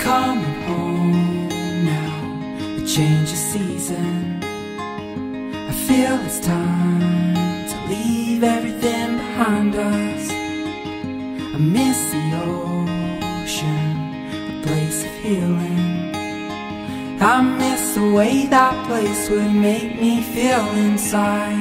coming home now. a change of season. I feel it's time to leave everything behind us. I miss the ocean, a place of healing. I miss the way that place would make me feel inside.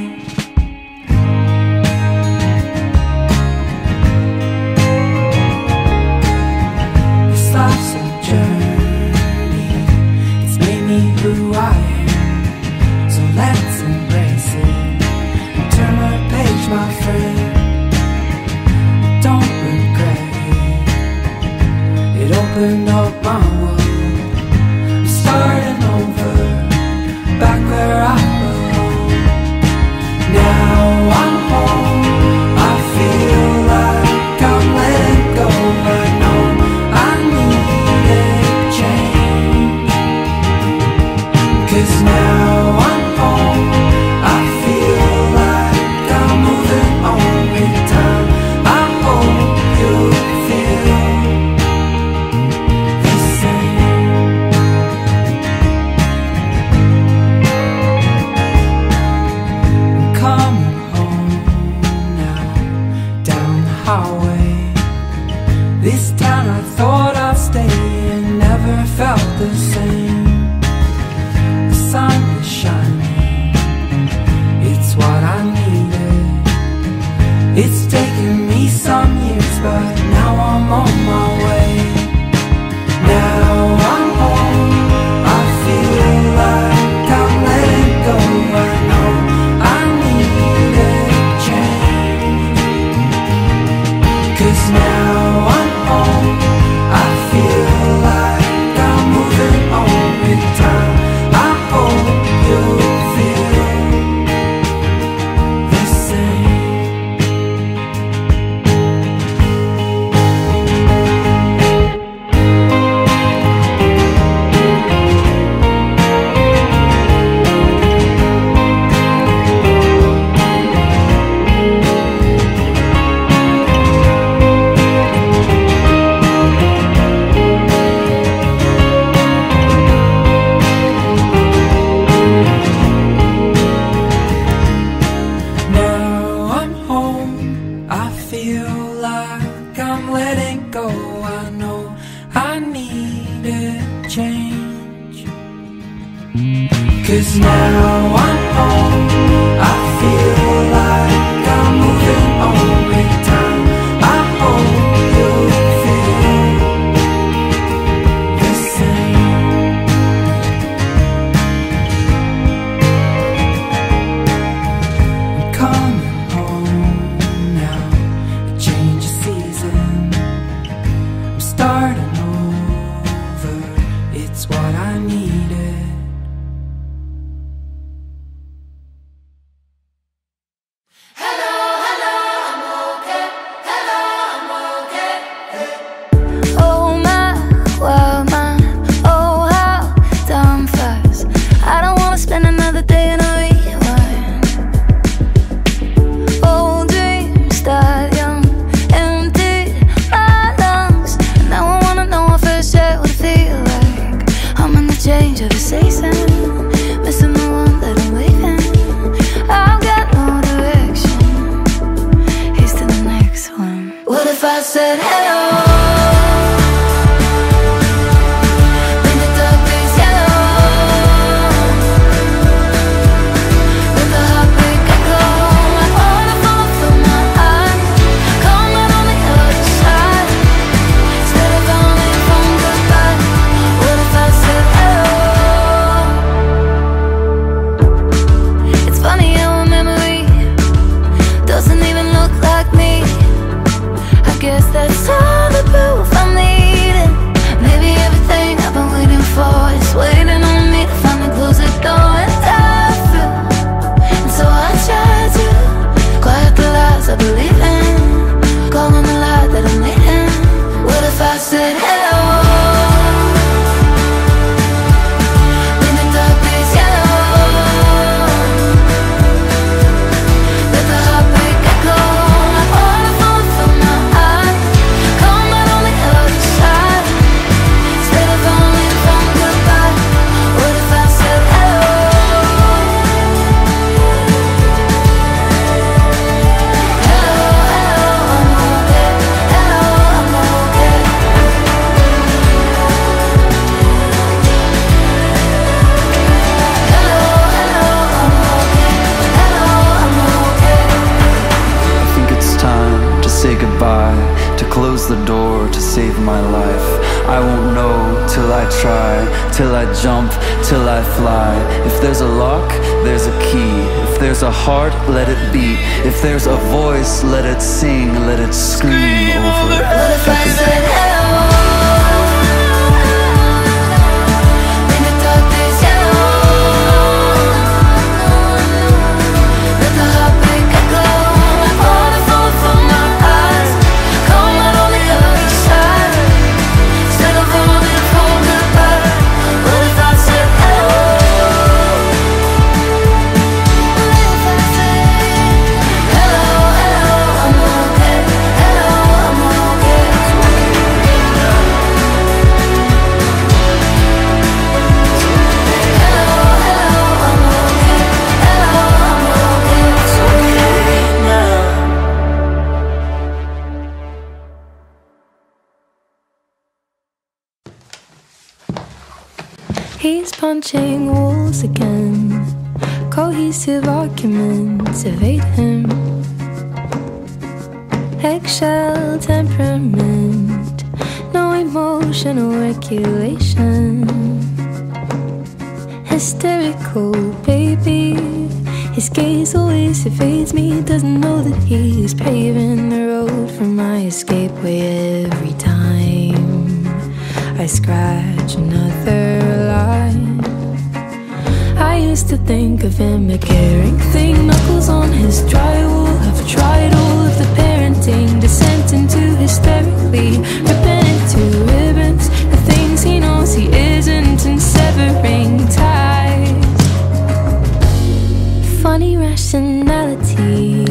personality.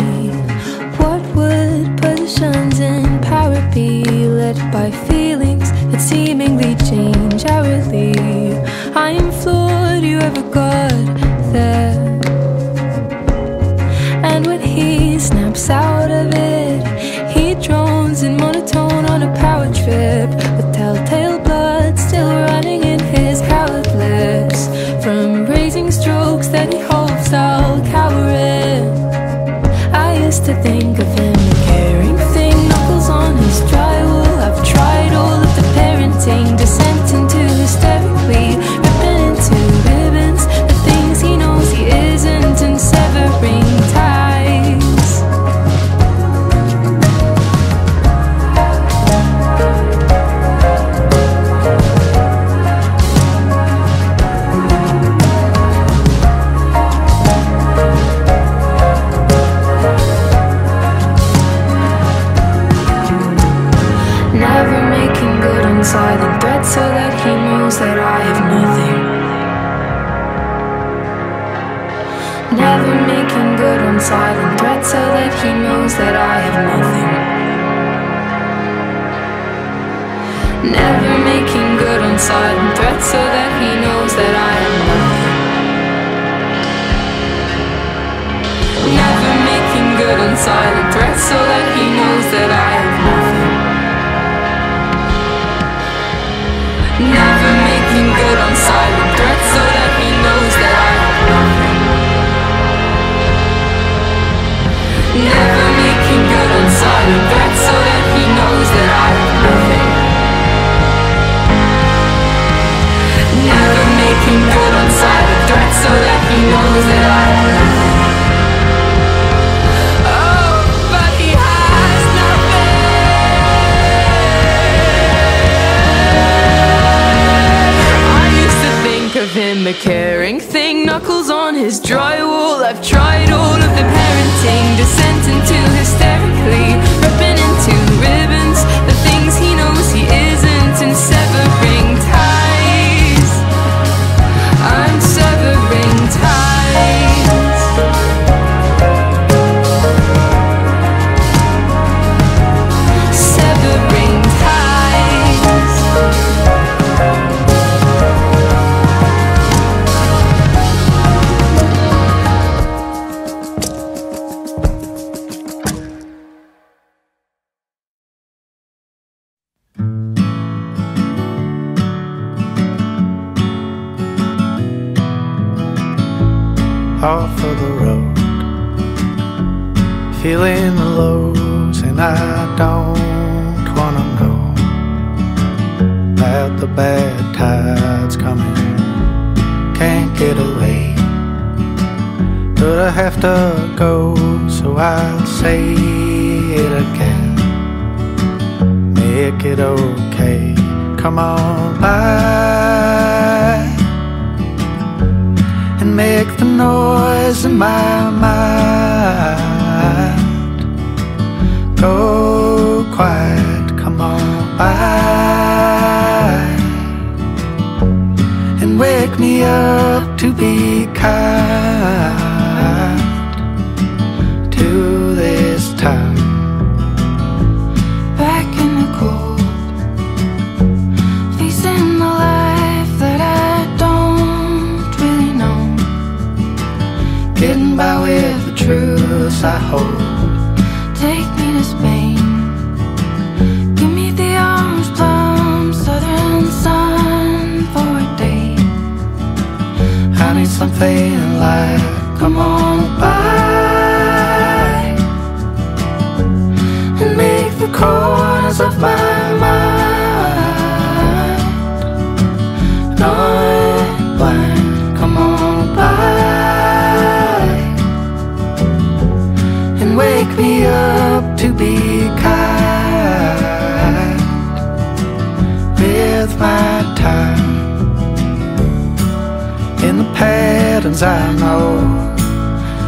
What would positions and power be? Led by feelings that seemingly change hourly. I am to think of him a caring thing, knuckles on his drywall I've tried all of the parenting that I have nothing. Never making good on silent threats so that he knows that I have nothing. Never making good on silent threats so that he knows that I have nothing. Never making good on silent threats so that he knows that I have nothing. the caring thing. Knuckles on his drywall. I've tried all of the parenting. Descent into hysterically. Wake me up to be kind to this time. Back in the cold, facing the life that I don't really know. Getting by with the truths I hold. Something like, come on by and make the corners of my mind not blind. Come on by and wake me up to be kind with my time I know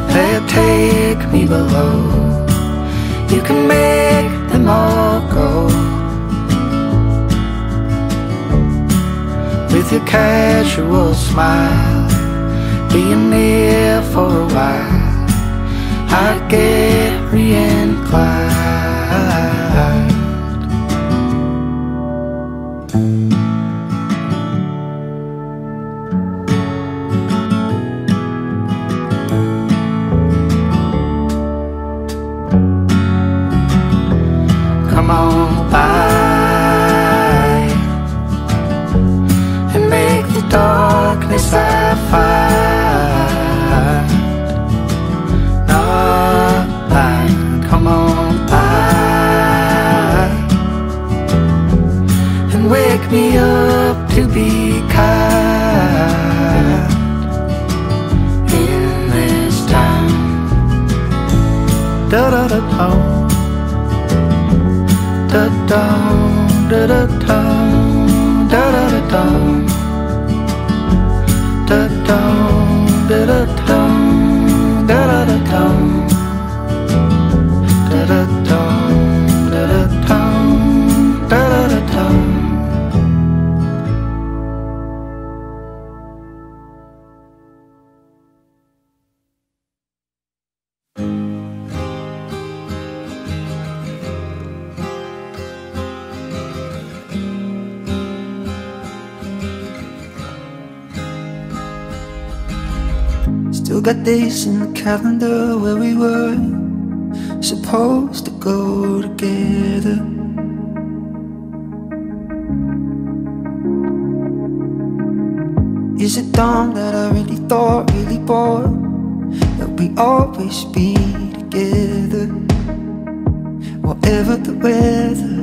that take me below. You can make them all go with your casual smile, being near for a while. I get calendar where we were supposed to go together. Is it dumb that I really thought, really bored, that we always be together? Whatever the weather,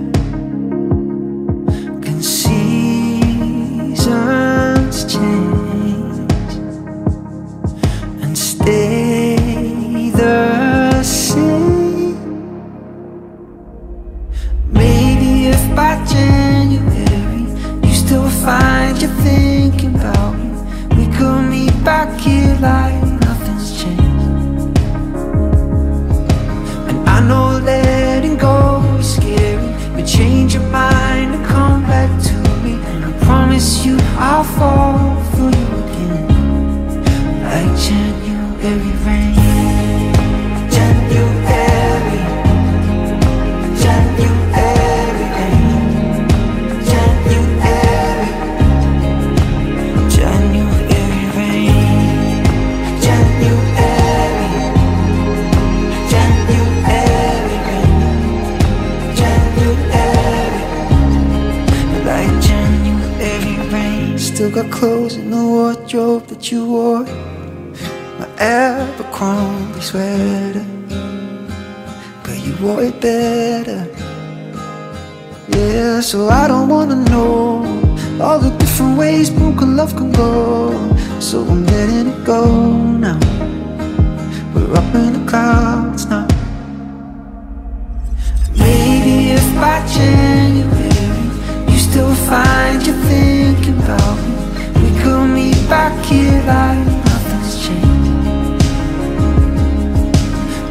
clothes in the wardrobe that you wore. My Abercrombie sweater, but you wore it better. Yeah, so I don't wanna know all the different ways broken love can go. So I'm letting it go now. We're up in the clouds now. Maybe if by January you still find you're thinking about me, back here like nothing's changed.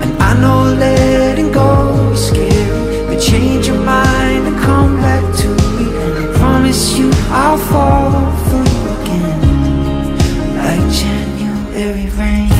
And I know letting go is scary, but change your mind and come back to me. And I promise you I'll fall for you again, like January rain.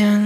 Like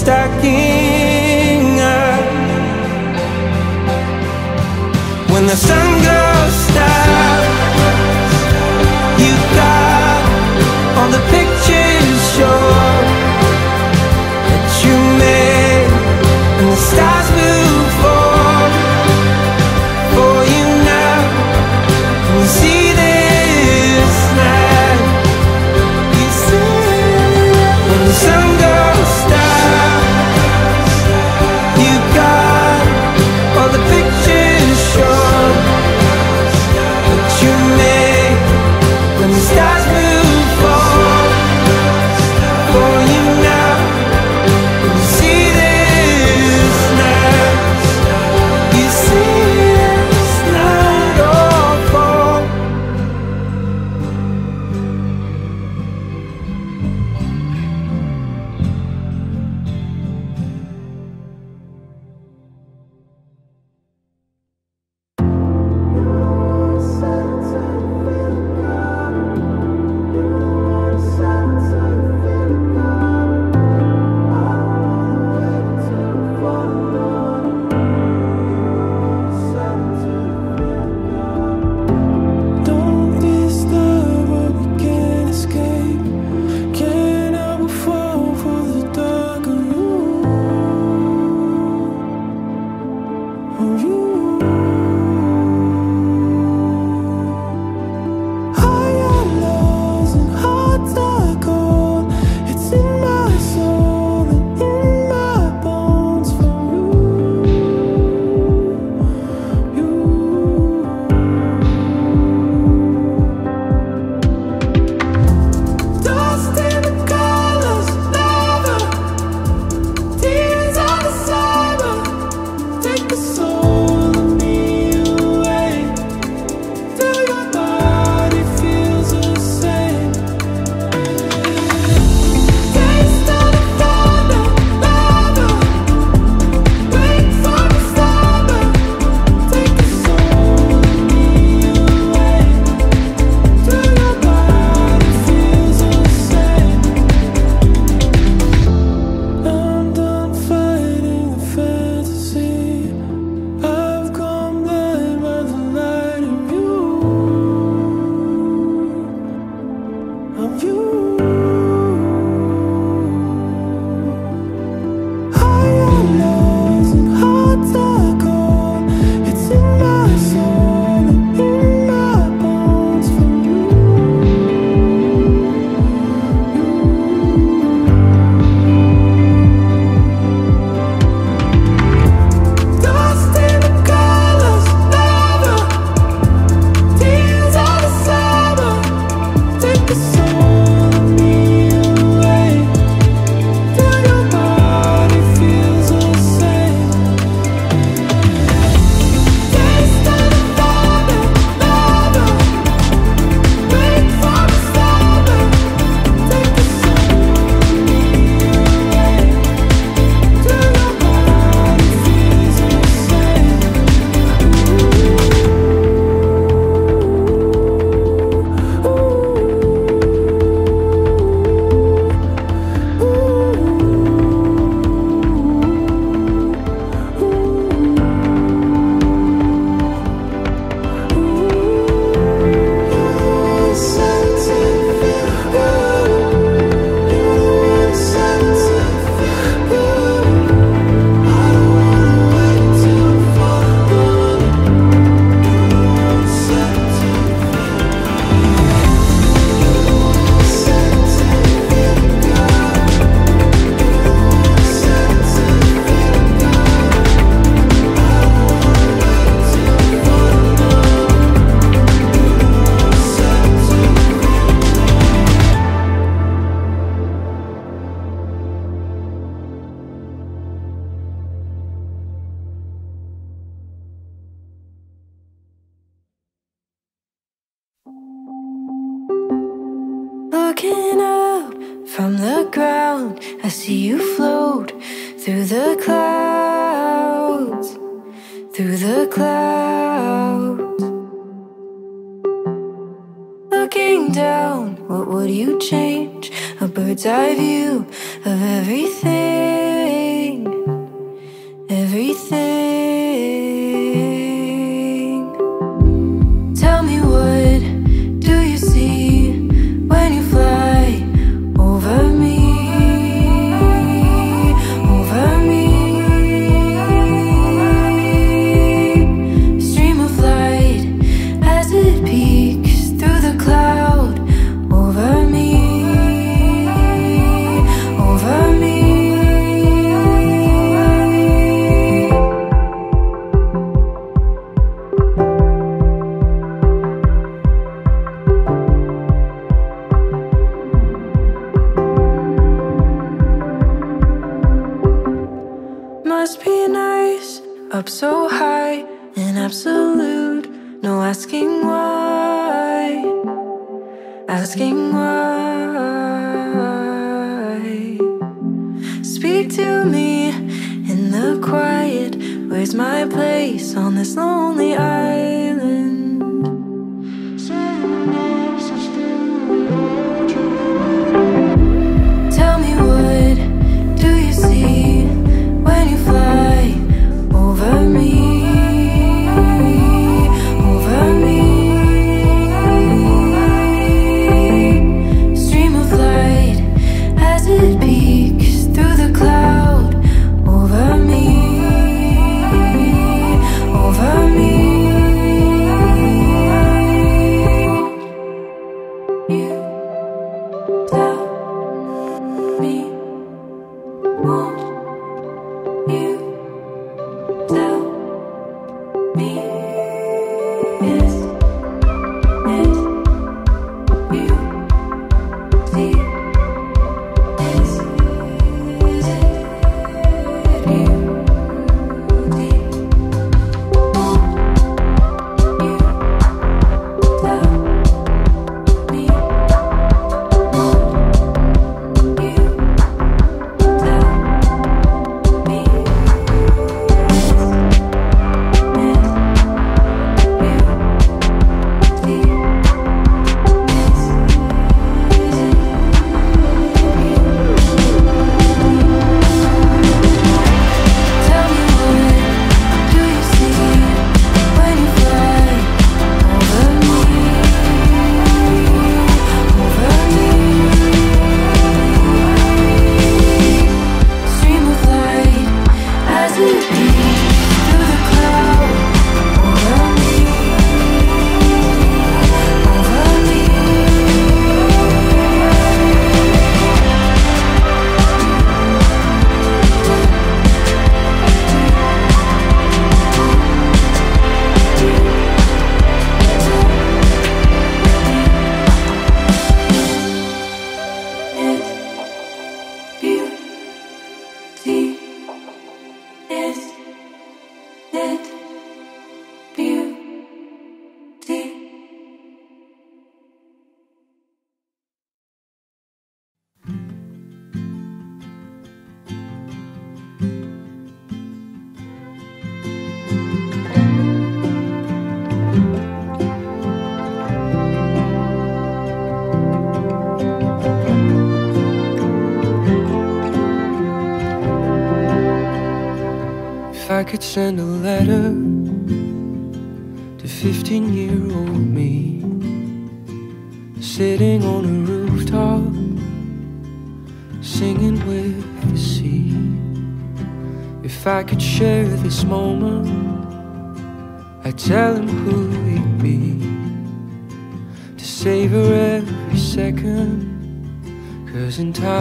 stacking up. When the sun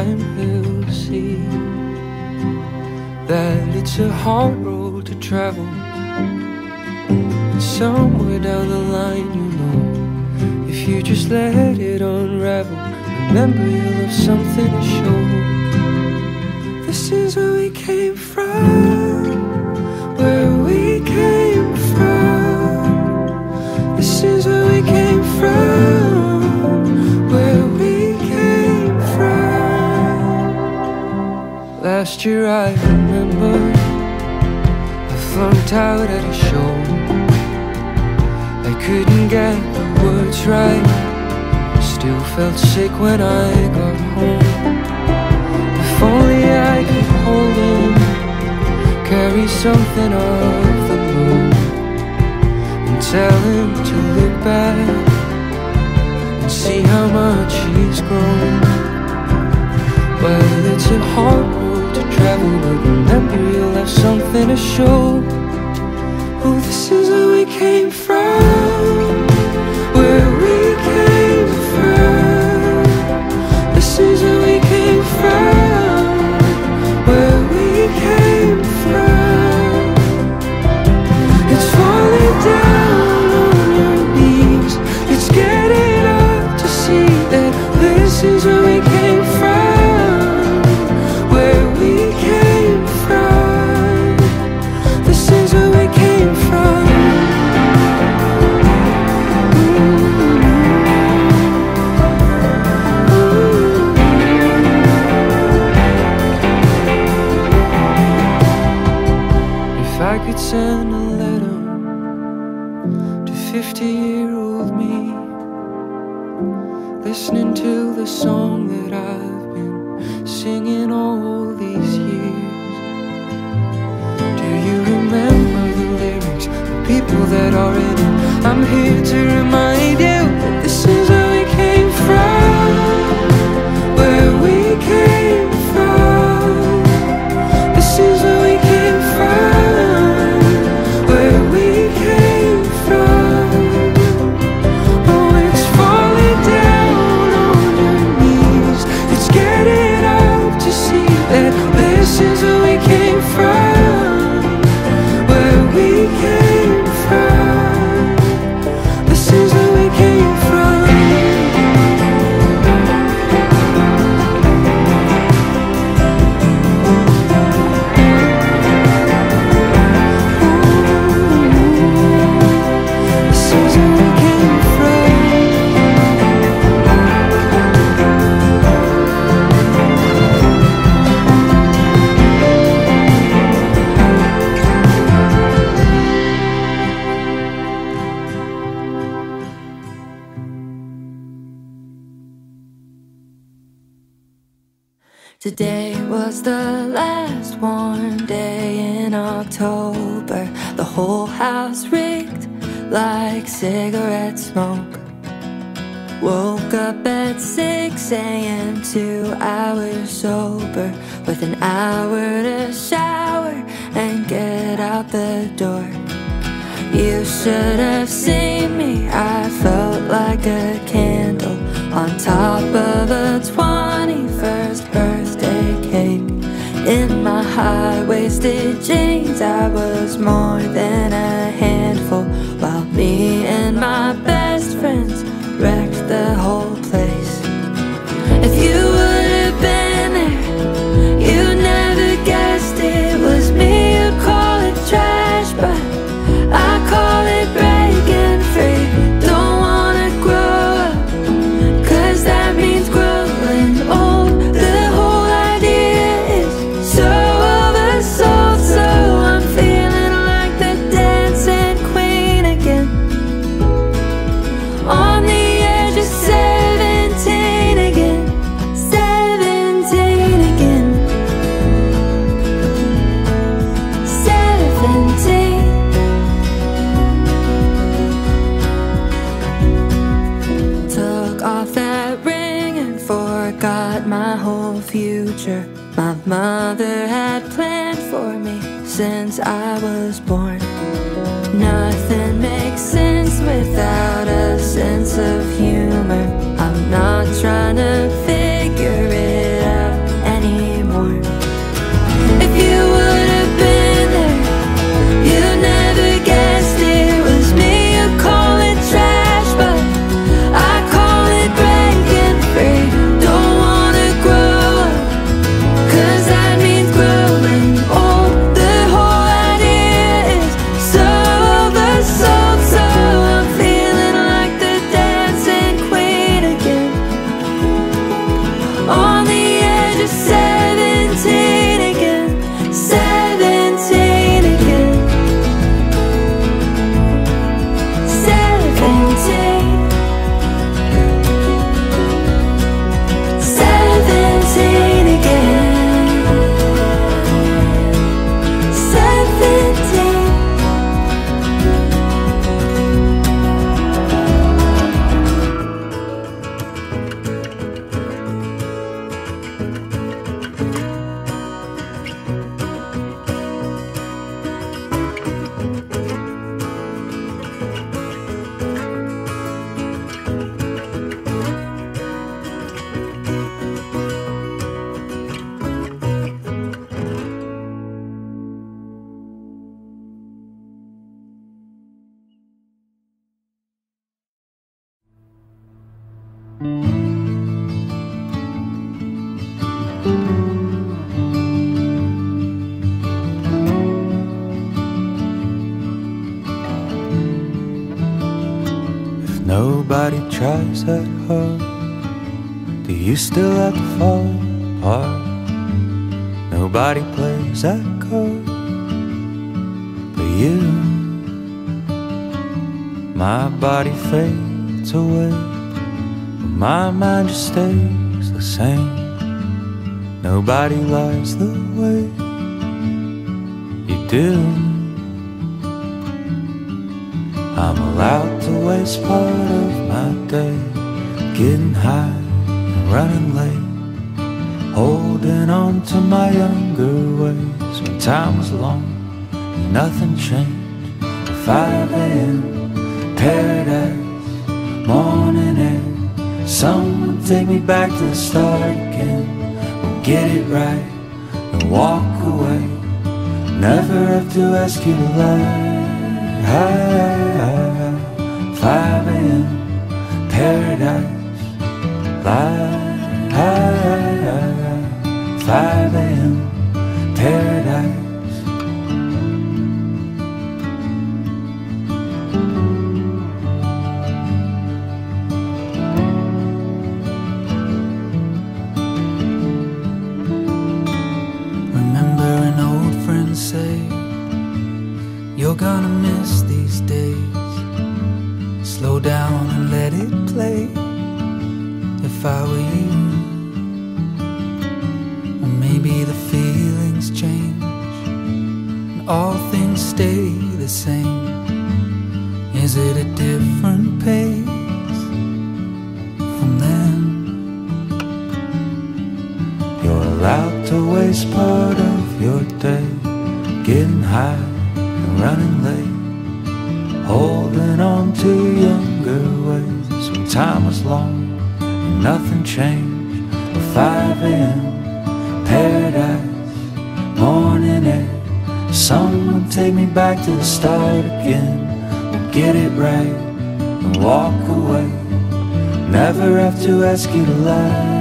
time he'll see that it's a hard road to travel. Somewhere down the line, you know, if you just let it unravel, remember you'll have something to show. This is where we came from. Year I remember I flunked out at a show I couldn't get the words right. Still felt sick when I got home. If only I could hold him Carry something of the moon And tell him to look back And see how much he's grown. Well, it's a hard to travel, but remember you'll have something to show. Oh, this is where we came 50 year old me, listening to the song that I've been singing all these years. Do you remember the lyrics, the people that are in it? I'm here to remind you with an hour to shower and get out the door. You should have seen me, I felt like a candle on top of a 21st birthday cake. In my high waisted jeans, I was more than a handful, while me and my best friends wrecked the whole still have to fall apart? Nobody plays that card but you. My body fades away, but my mind just stays the same. Nobody lies the way you do. I'm allowed to waste part of my day getting high running late, holding on to my younger ways when time was long nothing changed. 5 a.m. paradise, morning air. Someone take me back to the start again. We'll get it right and walk away. Never have to ask you to lie. 5 a.m. paradise. Right and walk away. Never have to ask you to lie.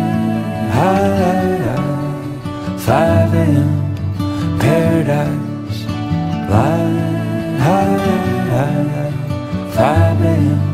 5 a.m. paradise, lie. 5 a.m.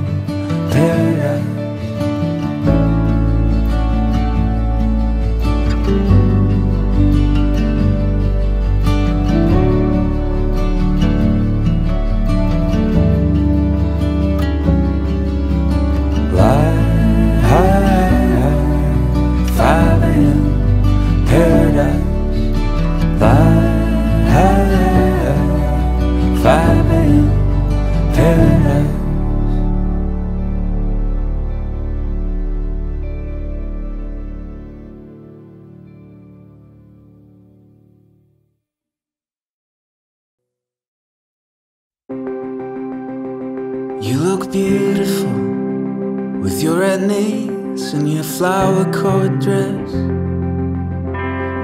flower covered dress.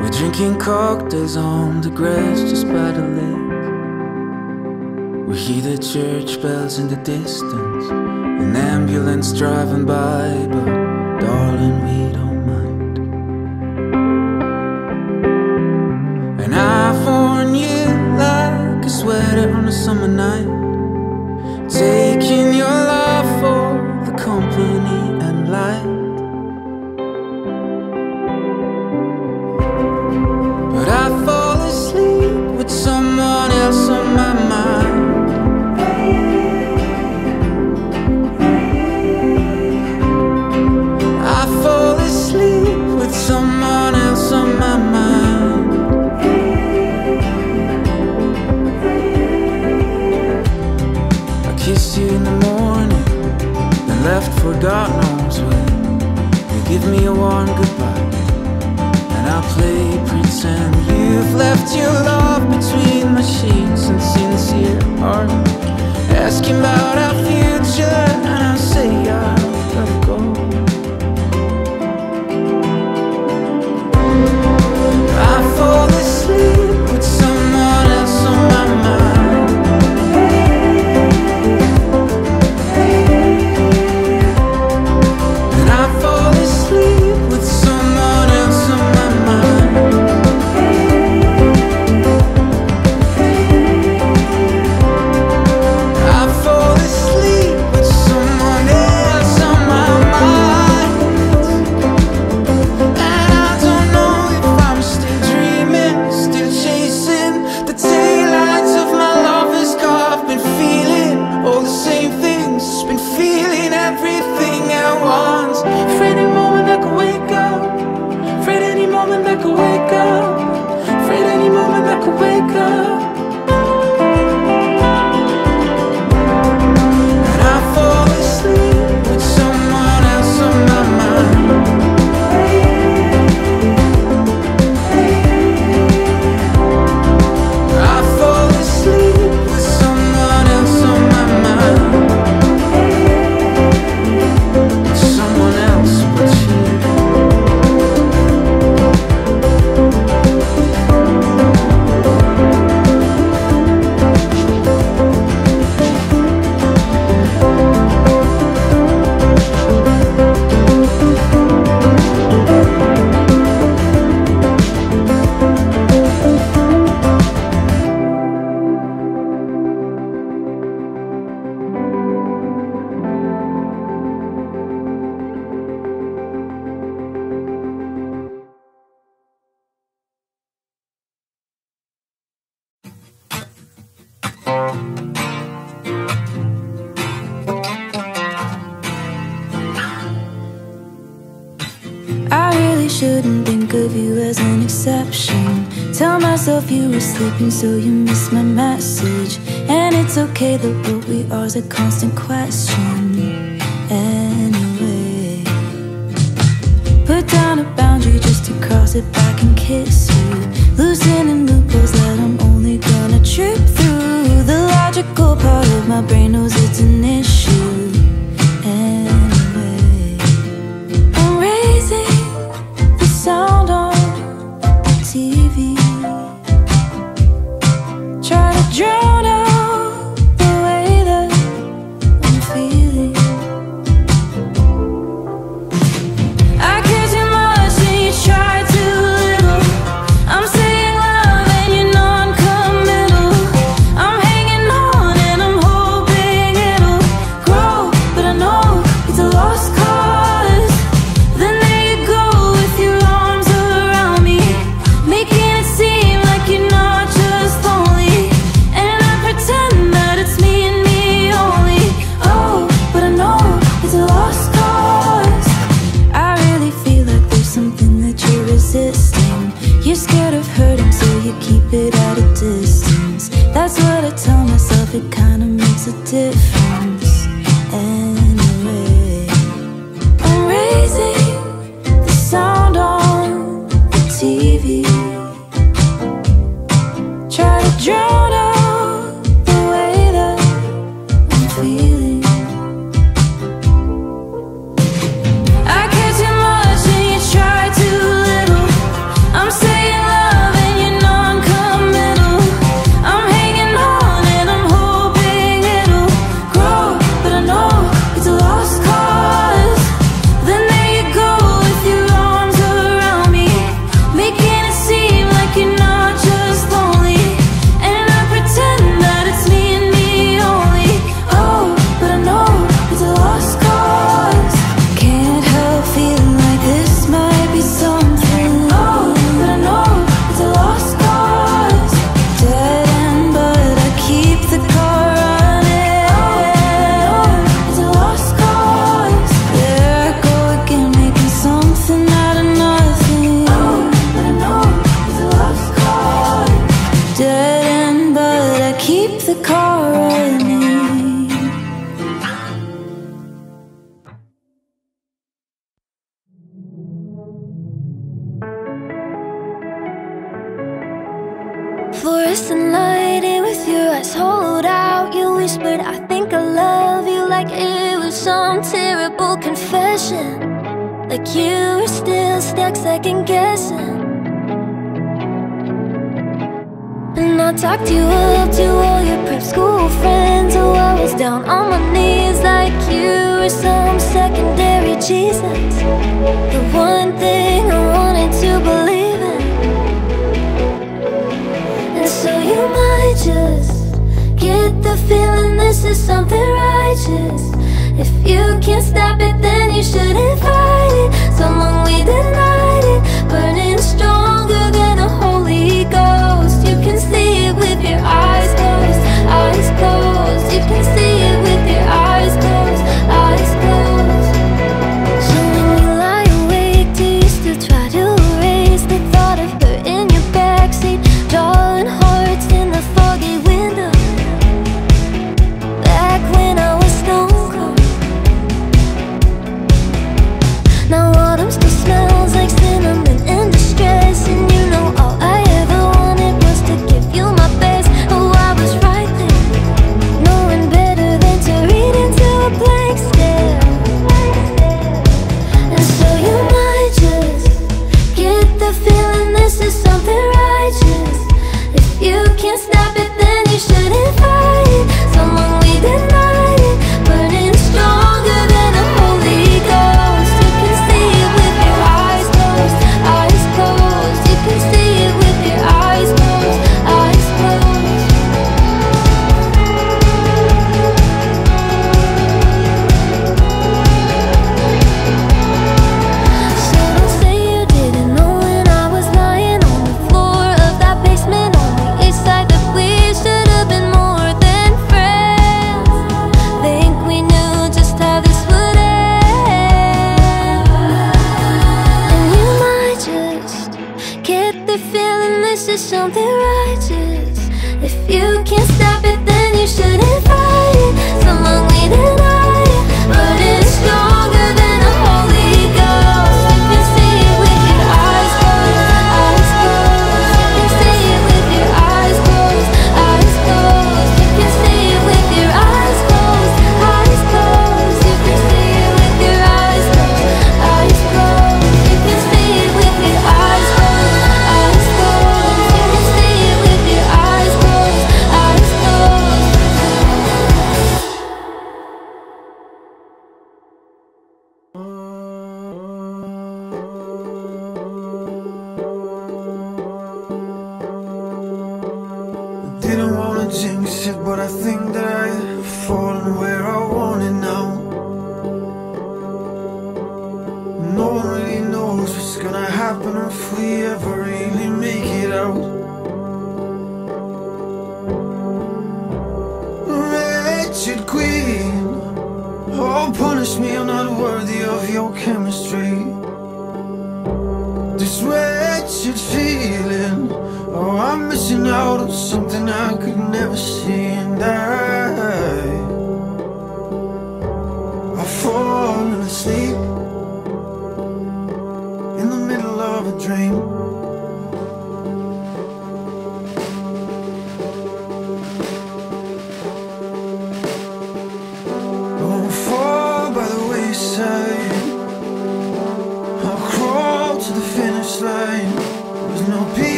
We're drinking cocktails on the grass just by the lake. We hear the church bells in the distance, an ambulance driving by, but darling, we don't mind. An iPhone you like a sweater on a summer night. Taking your love for the company and light. Give me a warm goodbye, and I'll play pretend you've left your love between my sheets and sincere heart. Asking about our future, I really shouldn't think of you as an exception. Tell myself you were sleeping so you missed my message. And it's okay that what we are's a constant question. Anyway Put down a boundary just to cross it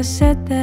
I said that.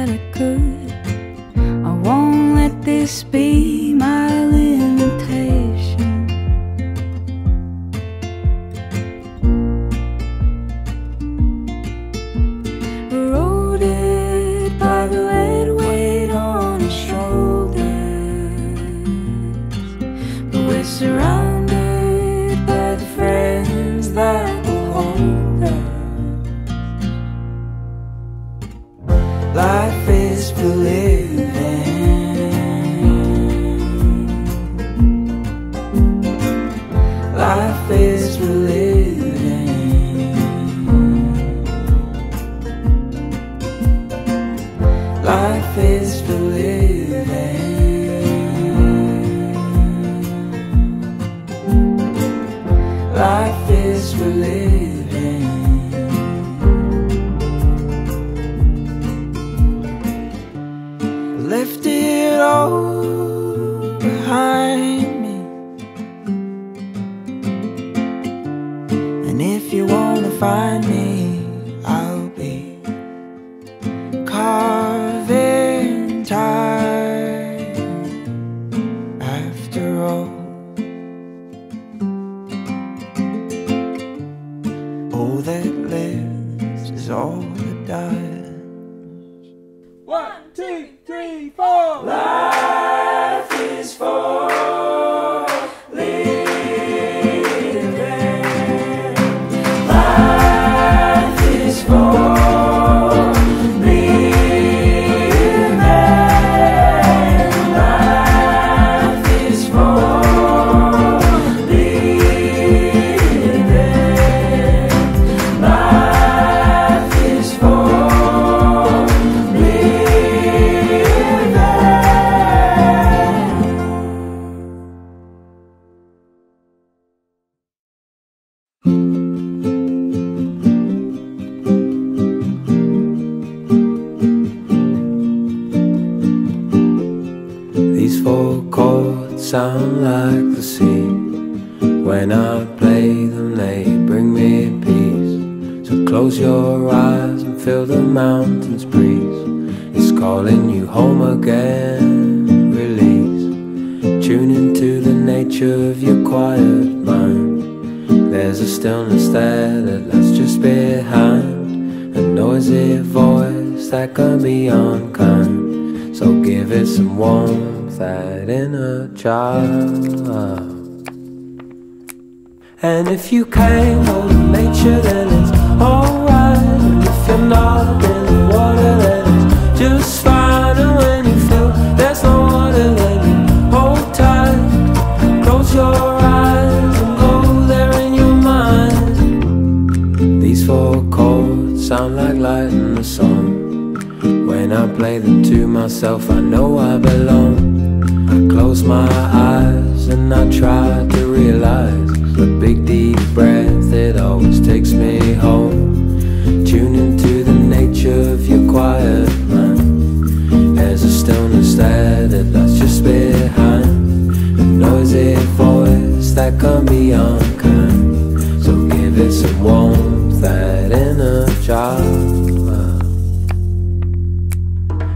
music that's just behind a noisy voice that can be unkind. So give it some warmth, that inner child.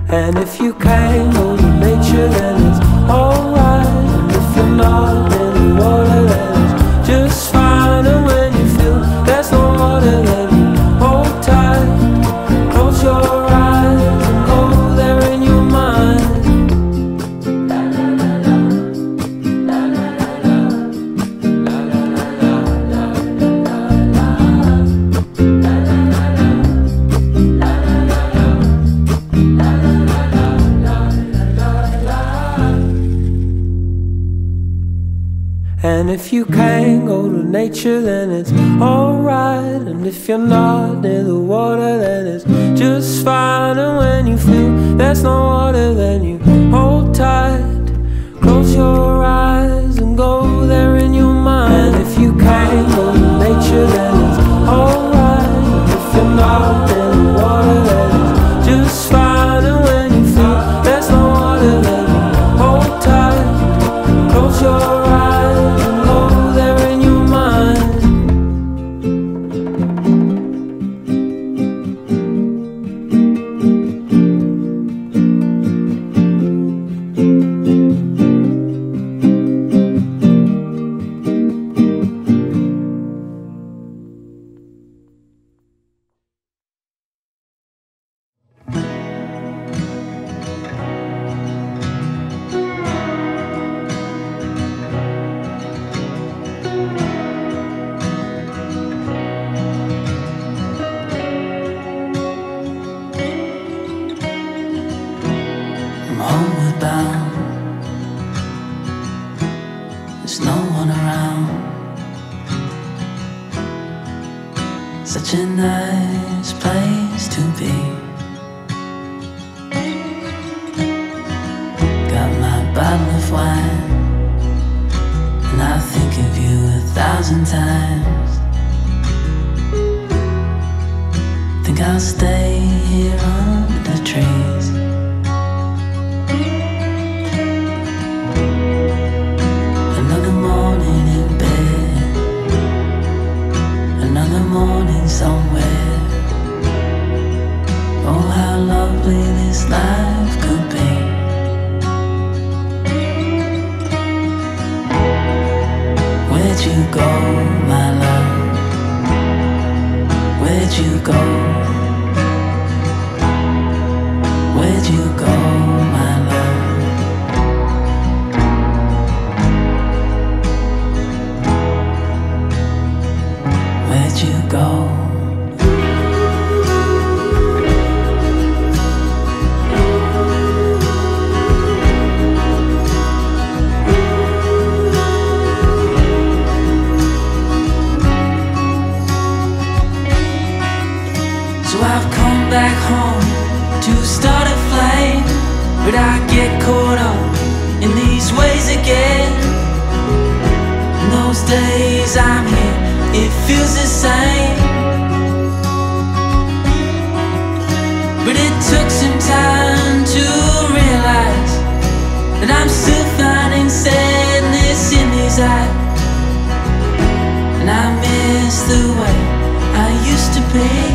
And if you can go to nature, then it's alright. And if you're not, then the water, then it's just fine. And when you feel there's no water, if you can't go to nature, then it's alright. And if you're not near the water, then it's just fine. And when you feel there's no water, then you hold tight. Close your eyes and go there in your mind. And if you can't go to nature, then it's alright. If you're not near But it took some time to realize that I'm still finding sadness in these eyes. And I miss the way I used to be.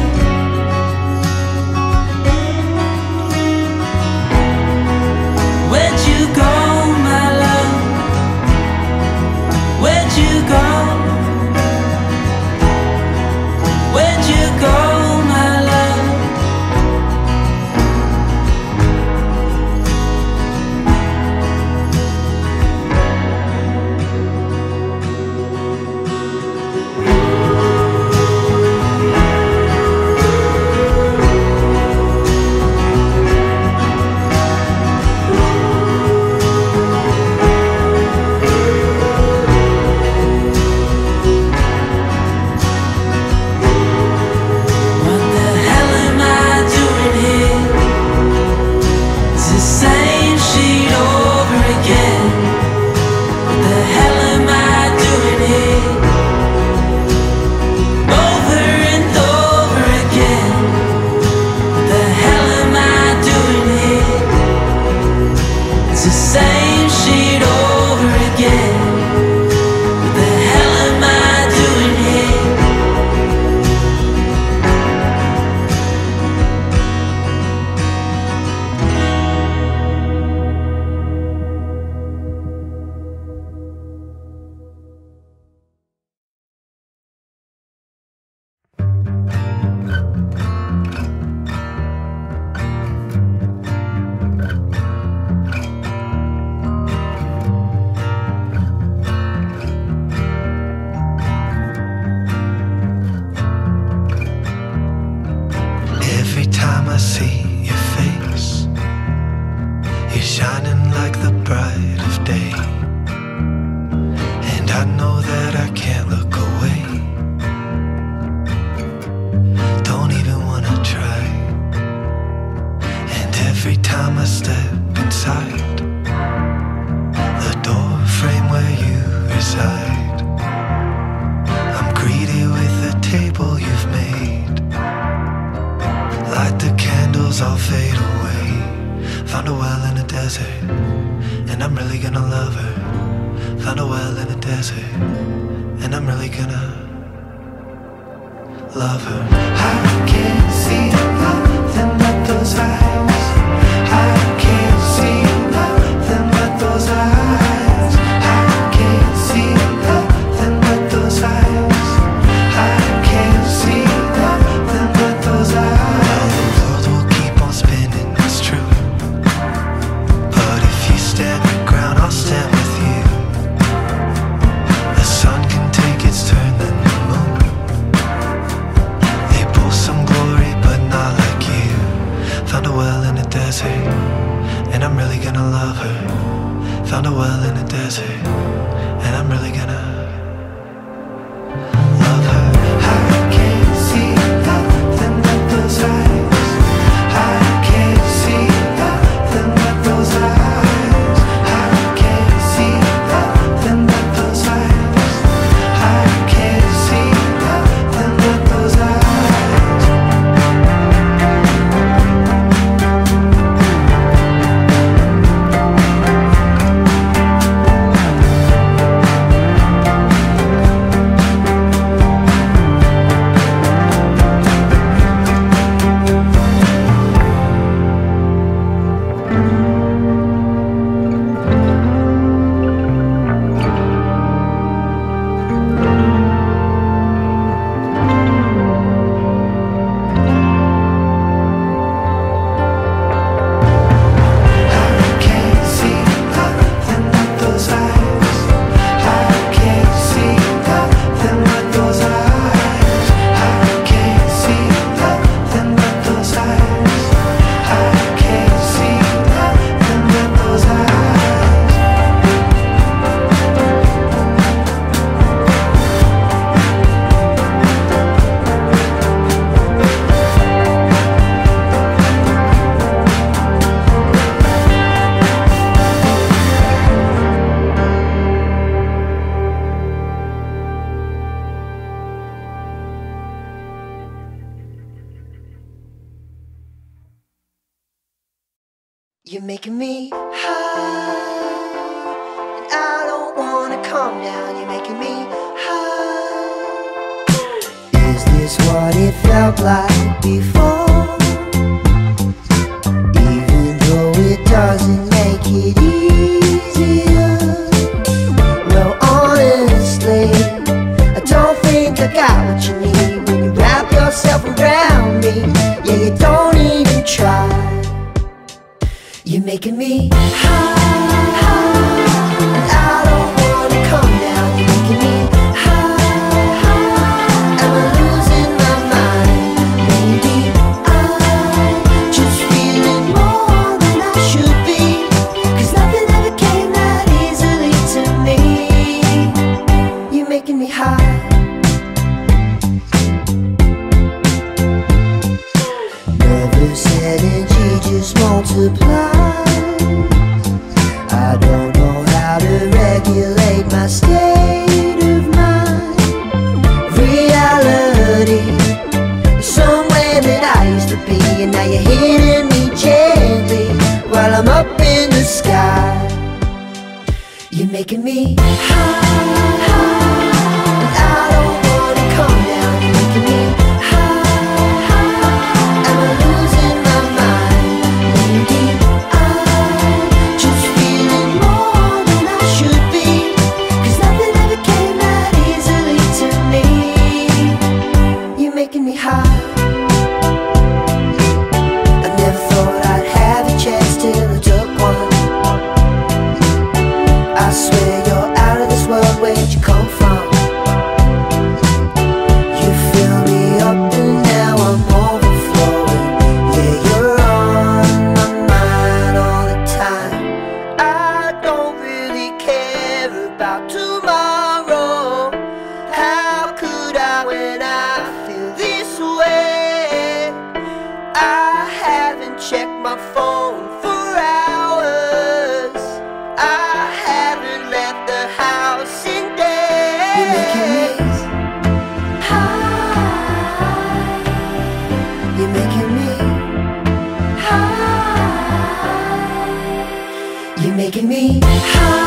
me high.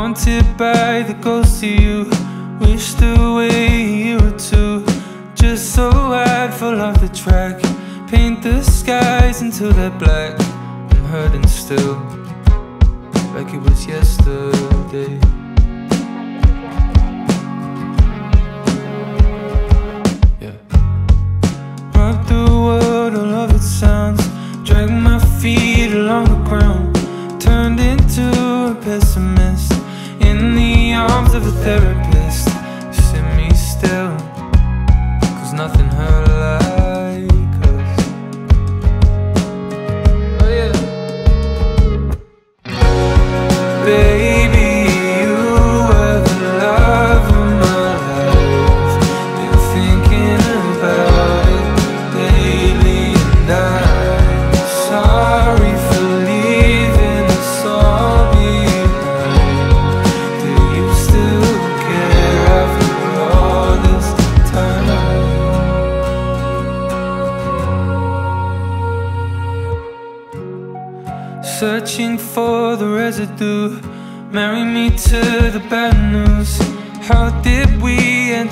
Haunted by the ghost of you. Wish the way you were two Just so I'd fall off the track. Paint the skies until they're black. I'm hurting still Like it was yesterday. Yeah. Rock the world, of its sounds. Drag my feet along the ground. Turned into a pessimist arms of a therapist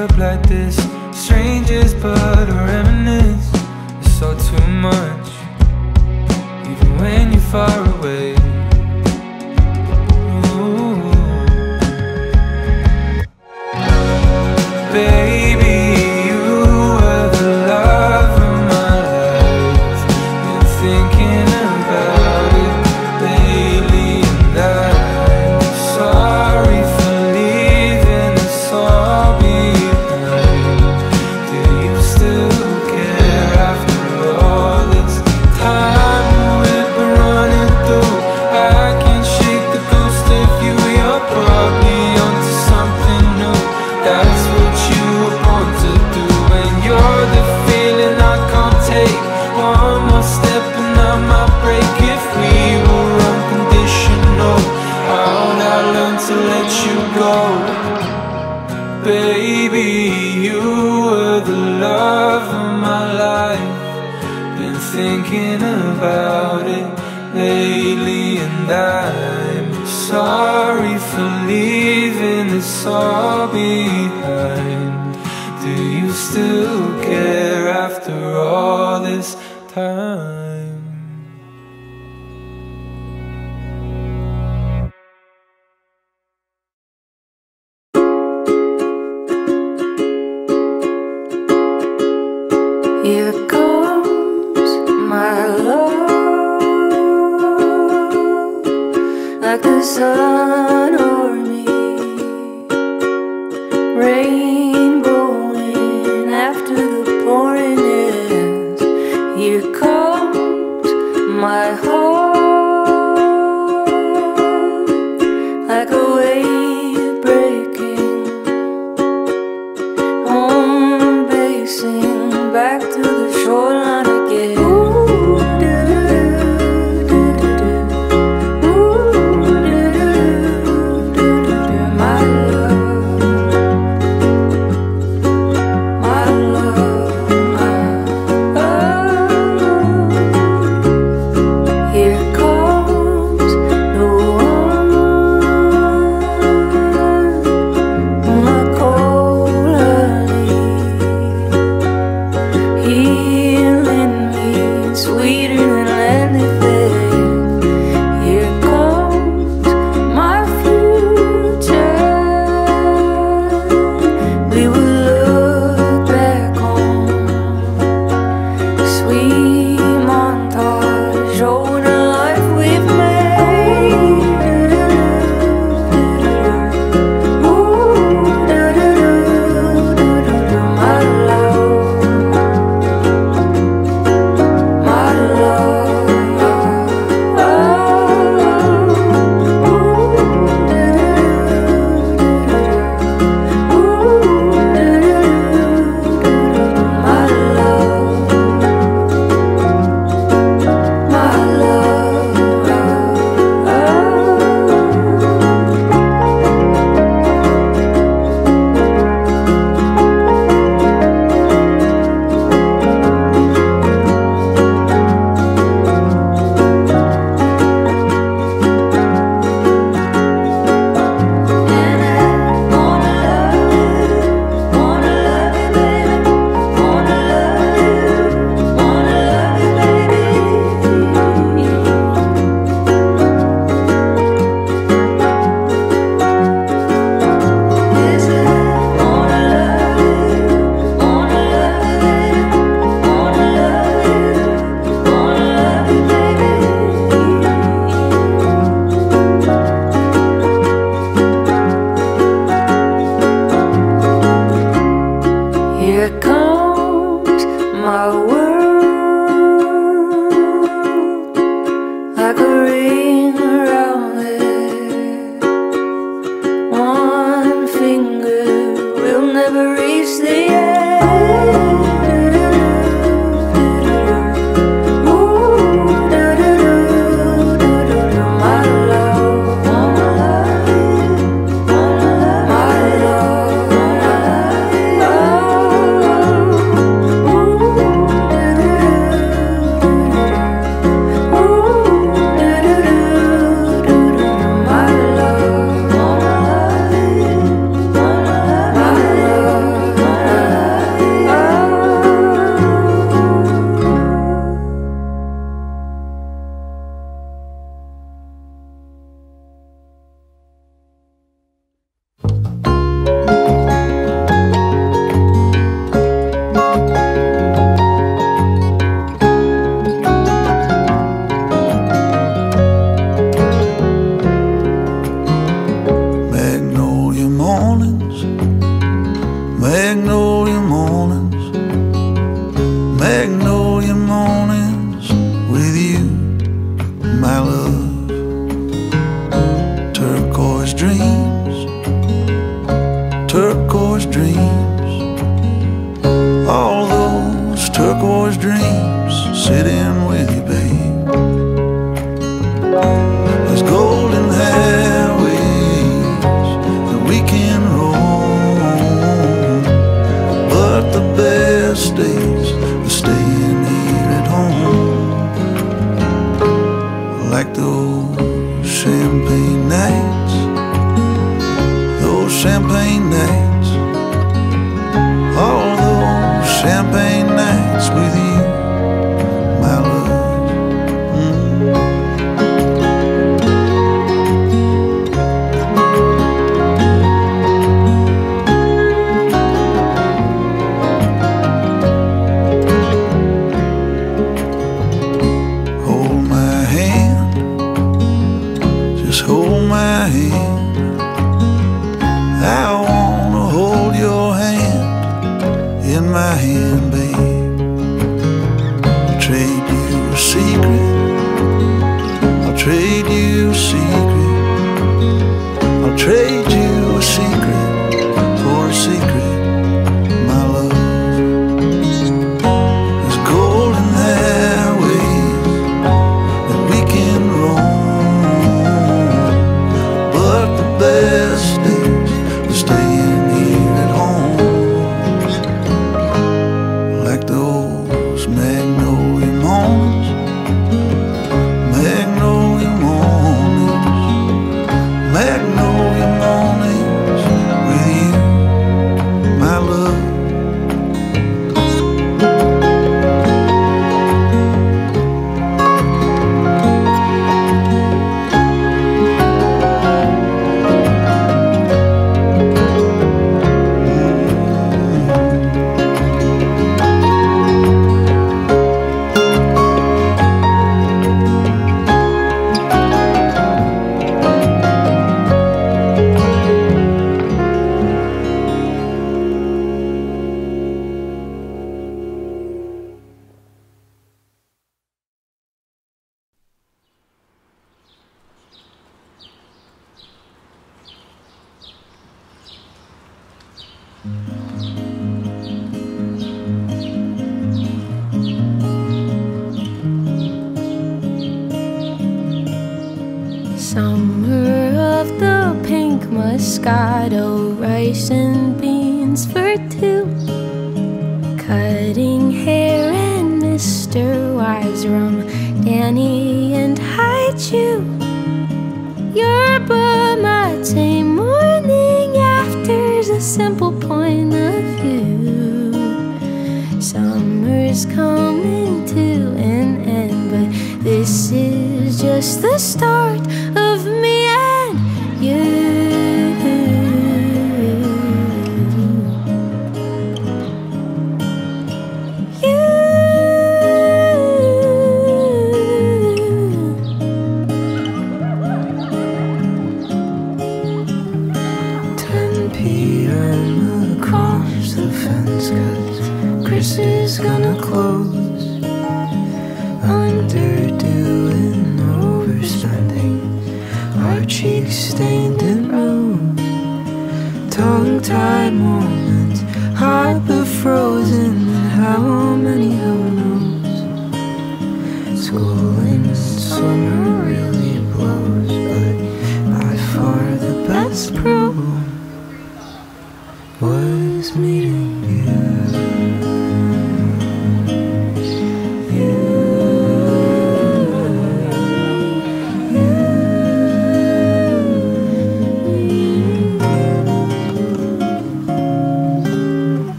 up like this like those champagne nights, those champagne nights.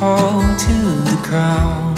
Fall to the ground.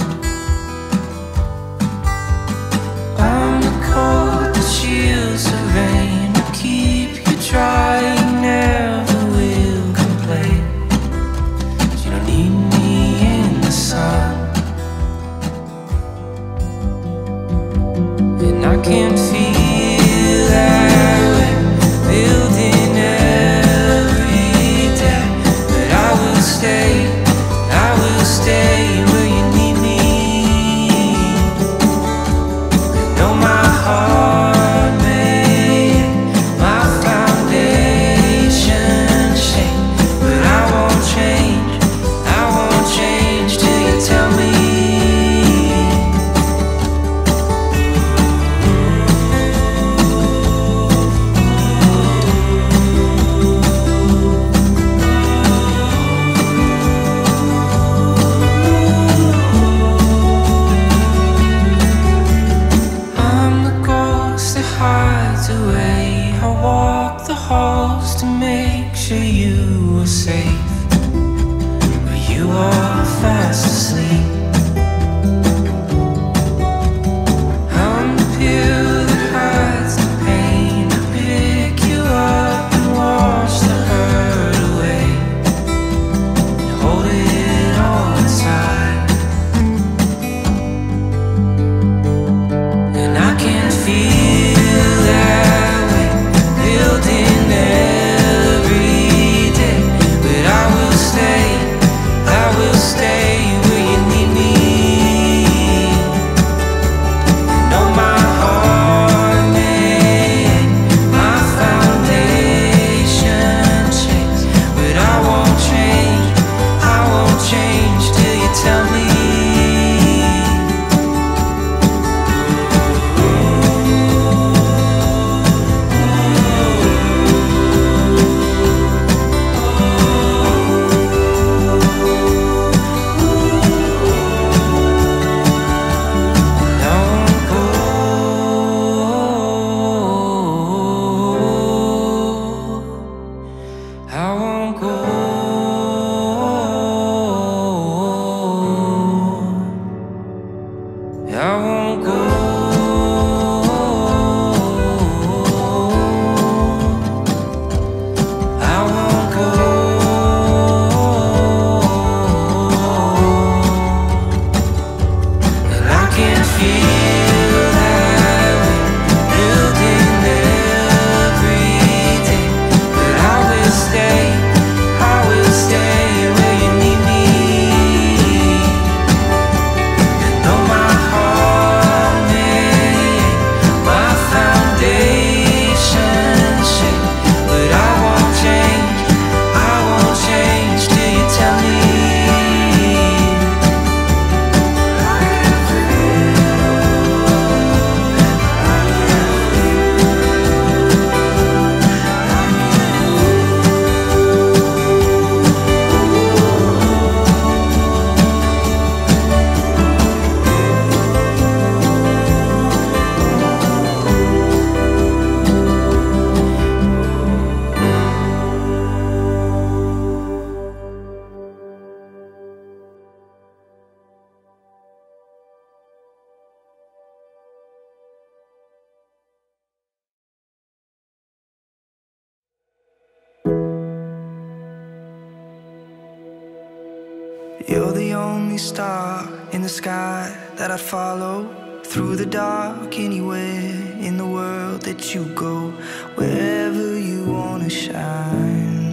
star in the sky that I'd follow through the dark anywhere in the world that you go wherever you wanna shine.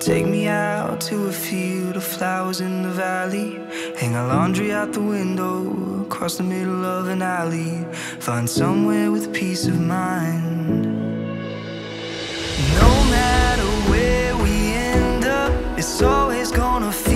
Take me out to a field of flowers in the valley. Hang our laundry out the window across the middle of an alley. Find somewhere with peace of mind. No matter where we end up it's always gonna feel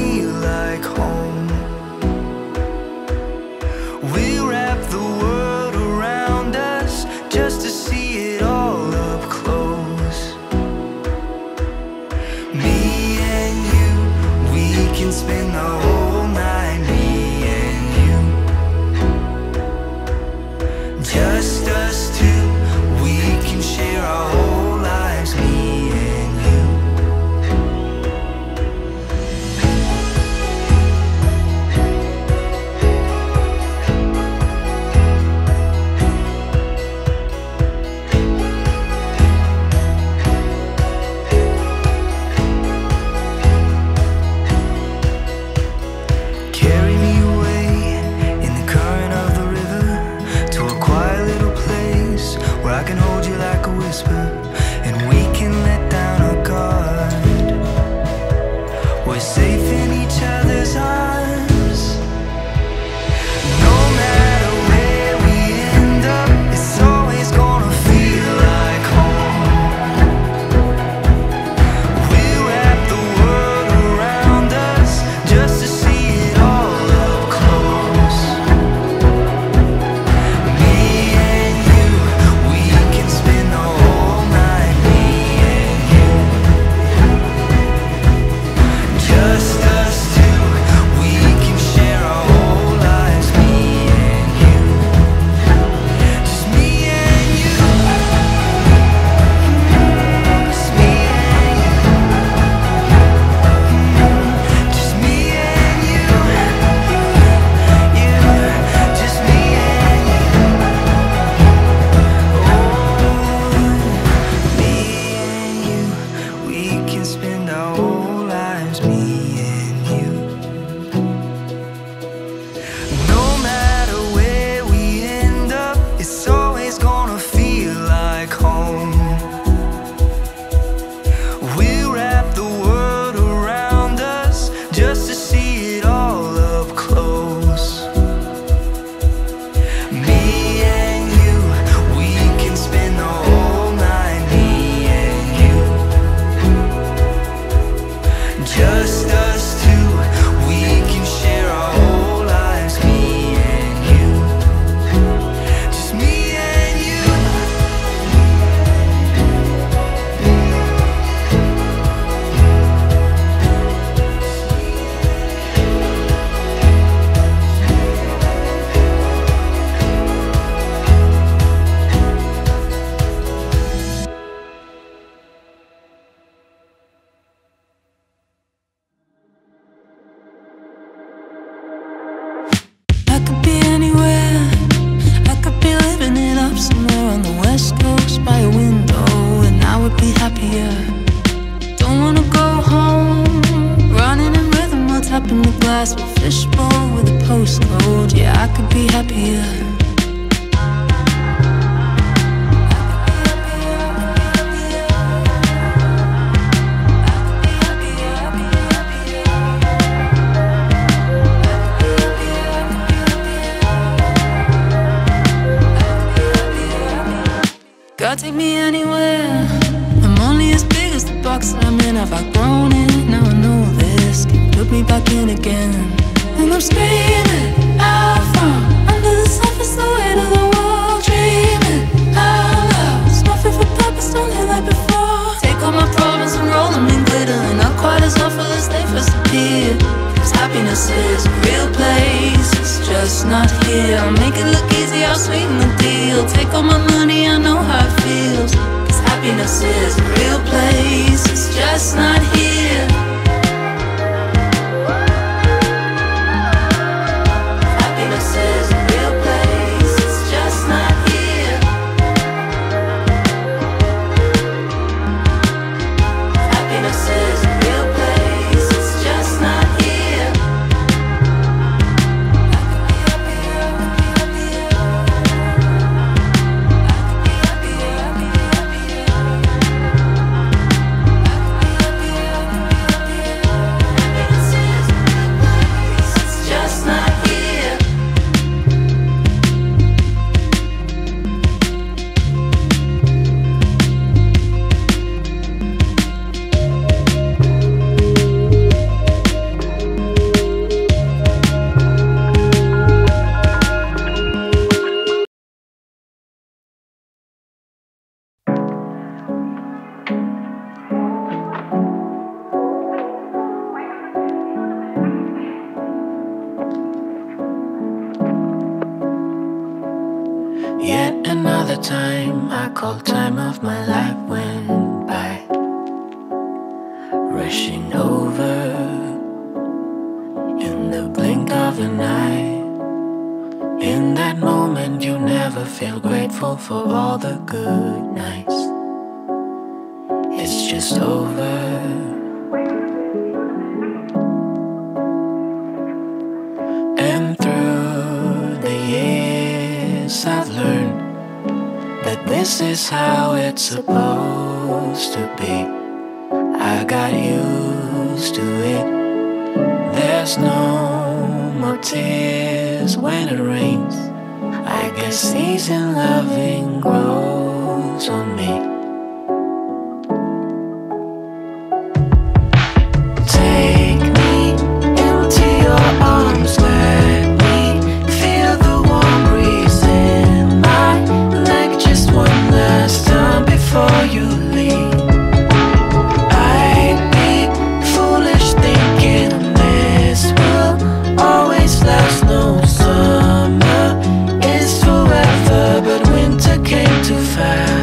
to came too fast.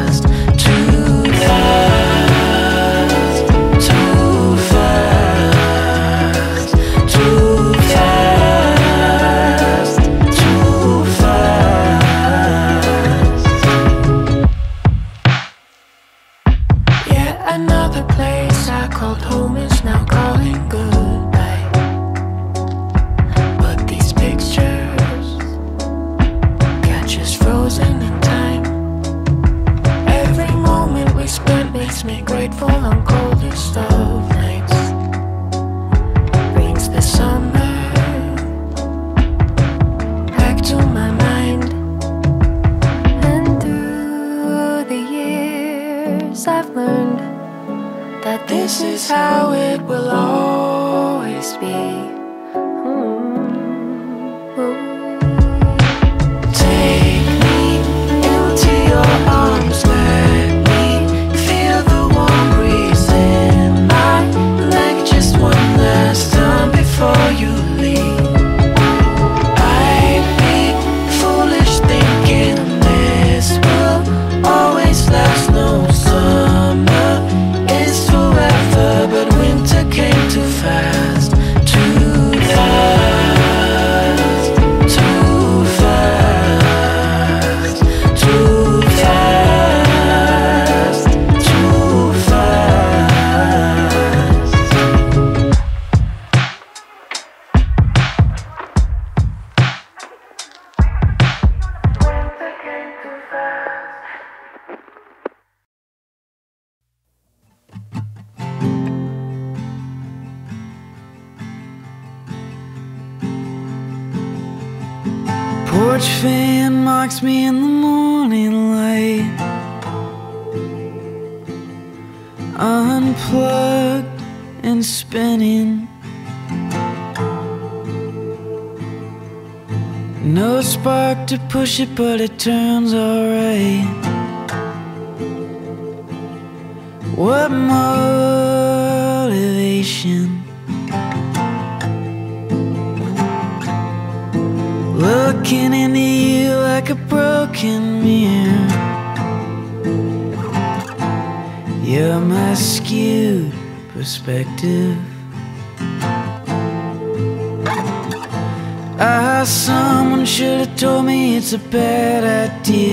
to push it, but it turns. it's a bad idea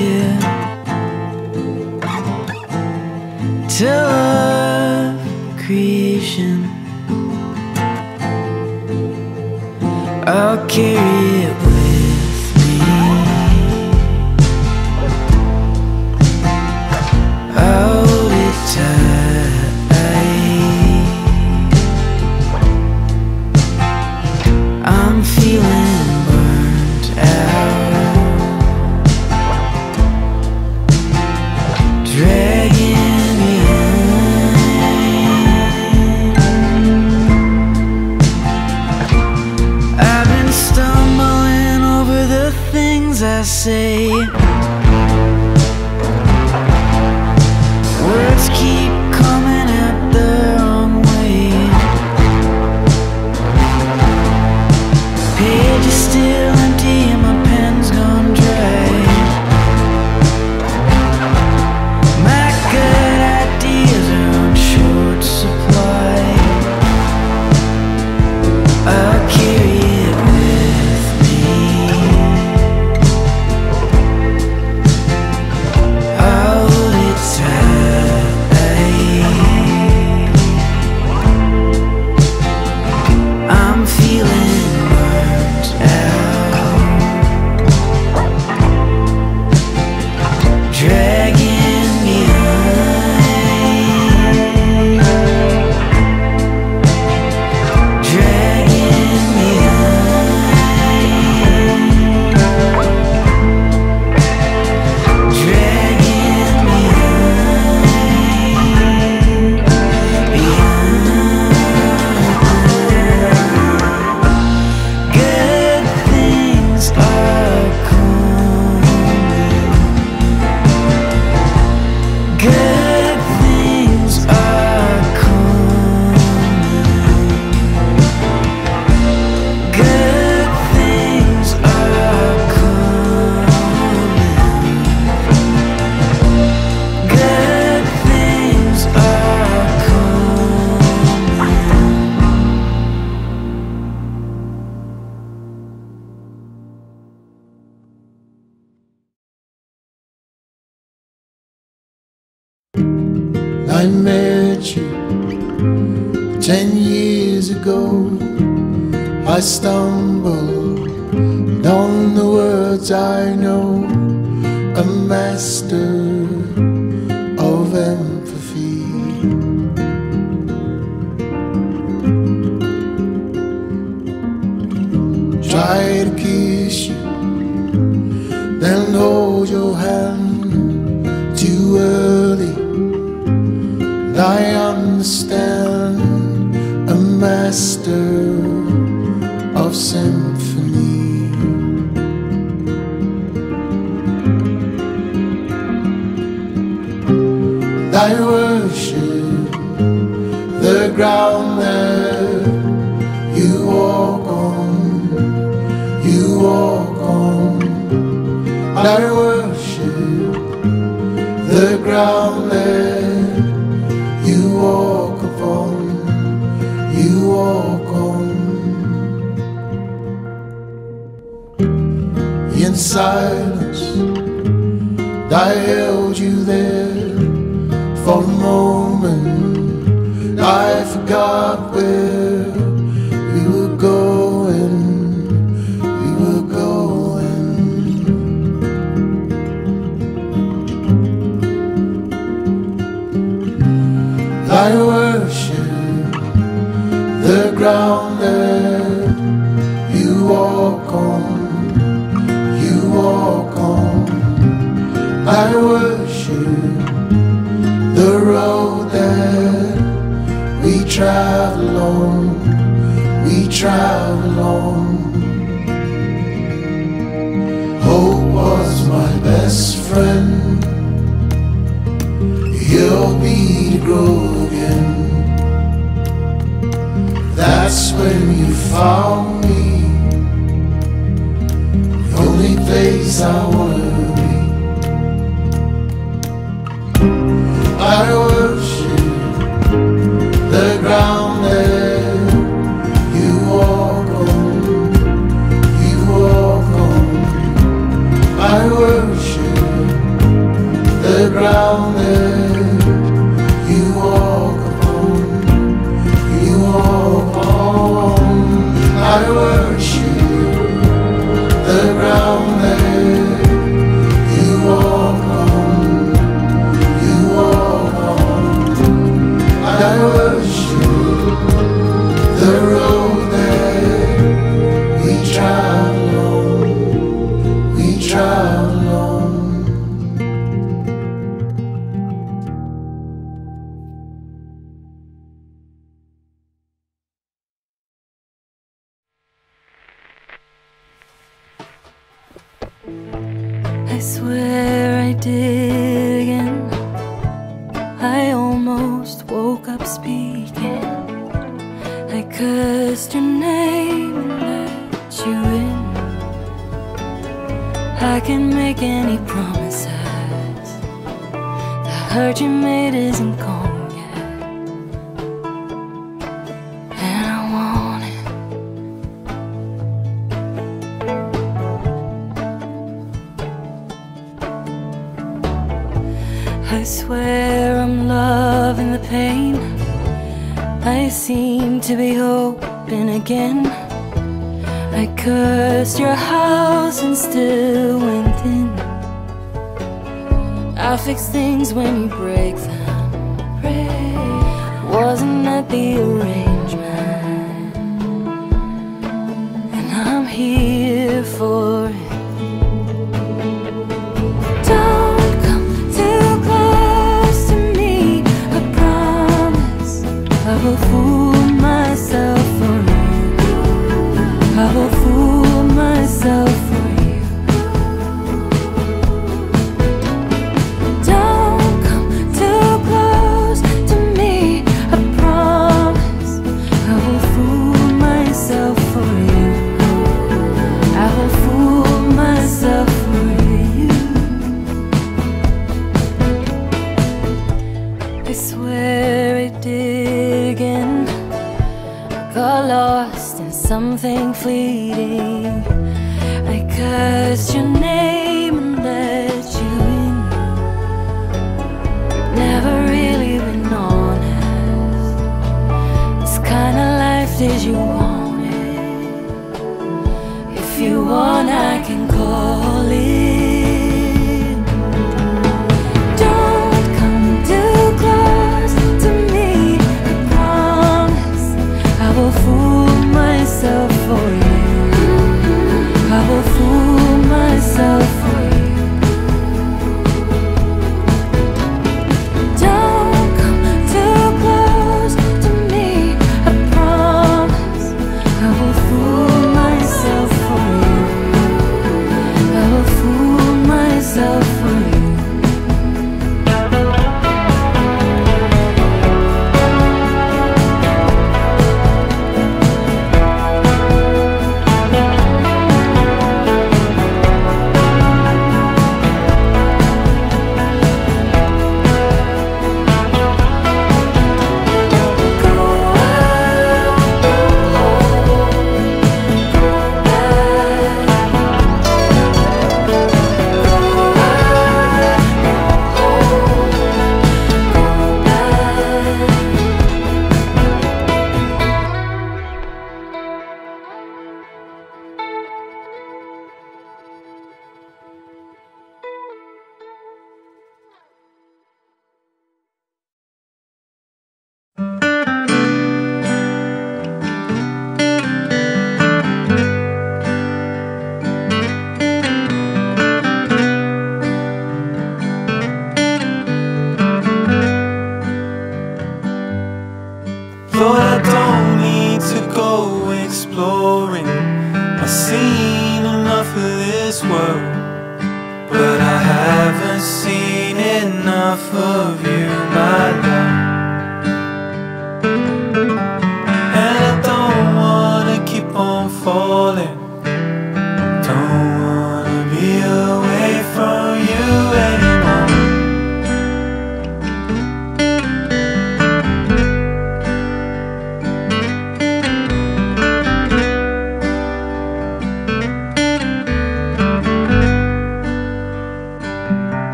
I wanna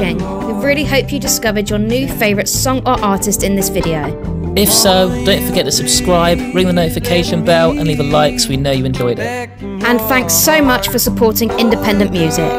We really hope you discovered your new favourite song or artist in this video. If so, don't forget to subscribe, ring the notification bell, and leave a like so we know you enjoyed it. And thanks so much for supporting independent music.